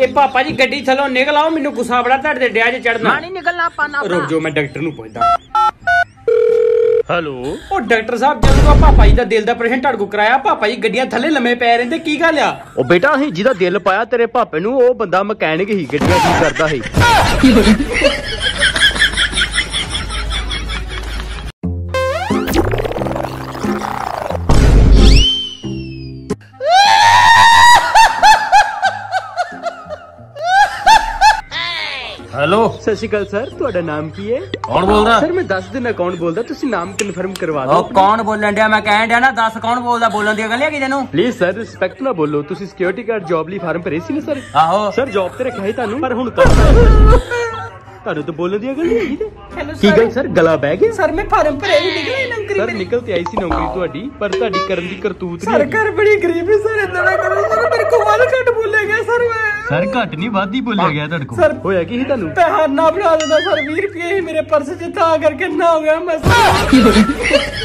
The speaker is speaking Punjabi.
ਇਹ ਪਾਪਾ ਜੀ ਗੱਡੀ ਥੱਲੋਂ ਨਿਕਲ ਆਓ ਮੈਨੂੰ ਗੁੱਸਾ ਬੜਾ ਤੁਹਾਡੇ ਤੇ ਡਿਆ 'ਚ ਚੜਨਾ ਮੈਂ ਨਹੀਂ ਨਿਕਲਣਾ ਪਾਣਾ ਰੁਕ ਜਾਓ ਮੈਂ ਡਾਕਟਰ ਨੂੰ ਪੁੱਛਦਾ। ਹੈਲੋ। ਉਹ ਡਾਕਟਰ ਸਾਹਿਬ ਜਦੋਂ ਪਾਪਾ ਜੀ ਦਾ ਦਿਲ ਦਾ ਆਪਰੇਸ਼ਨ ਤੁਹਾਡੇ ਕੋਲ ਕਰਾਇਆ ਪਾਪਾ ਜੀ ਗੱਡੀਆਂ ਥੱਲੇ ਲੰਮੇ ਪੈ ਰਹਿੰਦੇ ਕੀ ਗੱਲ ਆ? ਉਹ ਬੇਟਾ ਅਸੀਂ ਜਿਹਦਾ ਦਿਲ ਪਾਇਆ ਤੇਰੇ ਭਾਪੇ ਨੂੰ ਉਹ ਬੰਦਾ ਮਕੈਨਿਕ ਹੀ ਗੱਡੀਆਂ ਠੀਕ ਕਰਦਾ ਸੀ। ਹੈਲੋ। ਸਤਿ ਸ਼੍ਰੀ ਅਕਾਲ ਸਰ ਤੁਹਾਡਾ ਨਾਮ ਕੀ ਹੈ? ਕੌਣ ਬੋਲਦਾ? ਸਰ ਮੈਂ ਦੱਸ ਦਿਨਾ ਕੌਣ ਬੋਲਦਾ? ਤੁਸੀਂ ਨਾਮ ਕਨਫਰਮ ਕਰਵਾ ਦਿਓ ਉਹ ਕੌਣ ਬੋਲਣ ਡਿਆ? ਮੈਂ ਕਹਿਣ ਡਿਆ ਨਾ ਦੱਸ ਕੌਣ ਬੋਲਦਾ? ਬੋਲਣ ਦੀ ਗੱਲ ਹੈ ਕਿ ਤੈਨੂੰ ਪਲੀਜ਼ ਸਰ ਰਿਸਪੈਕਟ ਨਾਲ ਬੋਲੋ। ਤੁਸੀਂ ਸਿਕਿਉਰਿਟੀ ਗਾਰਡ ਜੌਬ ਲਈ ਫਾਰਮ ਭਰੇ ਸੀ ਨਾ ਸਰ ਆਹੋ। ਸਰ ਜੌਬ ਤੇ ਰੱਖਿਆ ਸੀ ਤੁਹਾਨੂੰ? ਪਰ ਹੁਣ ਤੁਹਾਨੂੰ ਤਾਂ ਬੋਲਣ ਦੀ ਅਕਲ ਨਹੀਂ ਹੈਗੀ ਤੇ। ਕੀ ਗੱਲ ਸਰ ਗਲਾ ਬਹਿ ਗਿਆ? ਸਰ ਮੈਂ ਫਾਰਮ ਭਰਿਆ ਨਹੀਂ ਨਿਕਲਿਆ ਨੌਕਰੀ ਸਰ ਨਿਕਲ ਤੇ ਆਈ ਸੀ ਨੌਕਰੀ ਤੁਹਾਡੀ ਪਰ ਤੁਹਾਡੀ ਕਰਨ ਦੀ ਕਰਤੂਤ ਨਹੀਂ ਸਰ। ਘਰ ਬੜੀ ਗਰੀਬ ਹੈ ਸਰ ਇਦਾਂ ਨਾ ਕਰੋ ਸਰ ਮੇਰੇ ਕੋਲ ਵਾਲ ਘੱਟ ਬੋਲਿਆ ਗਿਆ ਸਰ ਘੱਟ ਨਹੀਂ ਵੱਧ ਹੀ ਬੋਲਿਆ ਗਿਆ ਤੁਹਾਡੇ ਕੋਲ। ਸਰ ਹੋਇਆ ਕੀ ਸੀ ਤੁਹਾਨੂੰ? ਪੈਸਾ ਨਾ ਬਣਾ ਦਿੰਦਾ ਸਰ 20 ਰੁਪਏ ਹੀ ਮੇਰੇ ਪਰਸ 'ਚ? ਤਾਂ ਕਰਕੇ ਨਾ ਹੋ ਗਿਆ ਮੈਂ ਸਰ।